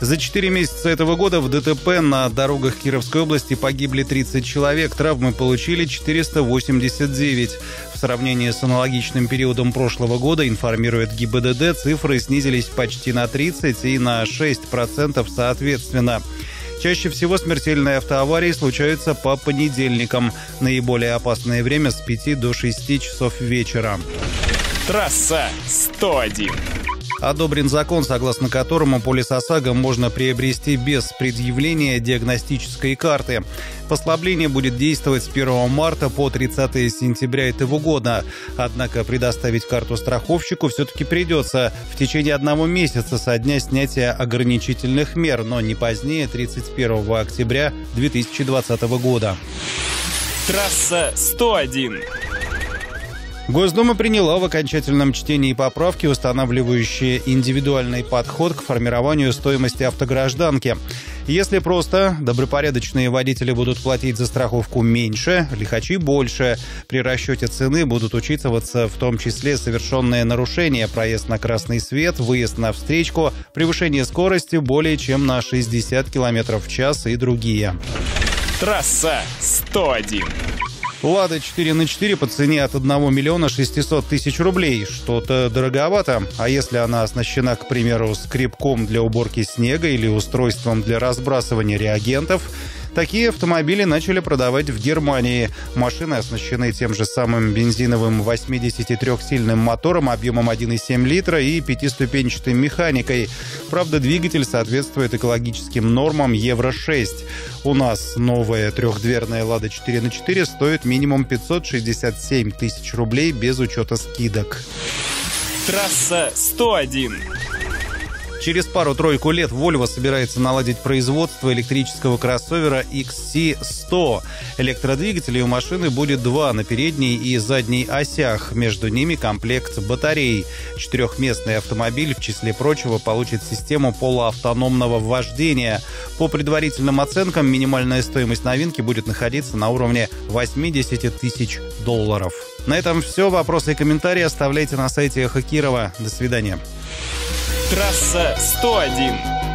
За 4 месяца этого года в ДТП на дорогах Кировской области погибли 30 человек, травмы получили 489. В сравнении с аналогичным периодом прошлого года, информирует ГИБДД, цифры снизились почти на 30 и на 6% соответственно. Чаще всего смертельные автоаварии случаются по понедельникам. Наиболее опасное время с 5 до 6 часов вечера. Трасса 101. Одобрен закон, согласно которому полис ОСАГО можно приобрести без предъявления диагностической карты. Послабление будет действовать с 1 марта по 30 сентября этого года. Однако предоставить карту страховщику все-таки придется в течение одного месяца со дня снятия ограничительных мер, но не позднее 31 октября 2020 года. Трасса 101. Госдума приняла в окончательном чтении поправки, устанавливающие индивидуальный подход к формированию стоимости автогражданки. Если просто добропорядочные водители будут платить за страховку меньше, лихачи больше. При расчете цены будут учитываться в том числе совершенные нарушения, проезд на красный свет, выезд на встречку, превышение скорости более чем на 60 км в час и другие. Трасса 101. Лада 4 на 4 по цене от 1 миллиона 600 тысяч рублей. Что-то дороговато. А если она оснащена, к примеру, скребком для уборки снега или устройством для разбрасывания реагентов, Такие автомобили начали продавать в Германии. Машины оснащены тем же самым бензиновым 83-сильным мотором объемом 1,7 литра и пятиступенчатой механикой. Правда, двигатель соответствует экологическим нормам Евро-6. У нас новая трехдверная «Лада 4 на 4 стоит минимум 567 тысяч рублей без учета скидок. Трасса 101. Через пару-тройку лет Volvo собирается наладить производство электрического кроссовера XC100. Электродвигателей у машины будет два на передней и задней осях. Между ними комплект батарей. Четырехместный автомобиль, в числе прочего, получит систему полуавтономного вождения. По предварительным оценкам, минимальная стоимость новинки будет находиться на уровне 80 тысяч долларов. На этом все. Вопросы и комментарии оставляйте на сайте Эхо Кирова. До свидания. Трасса 101.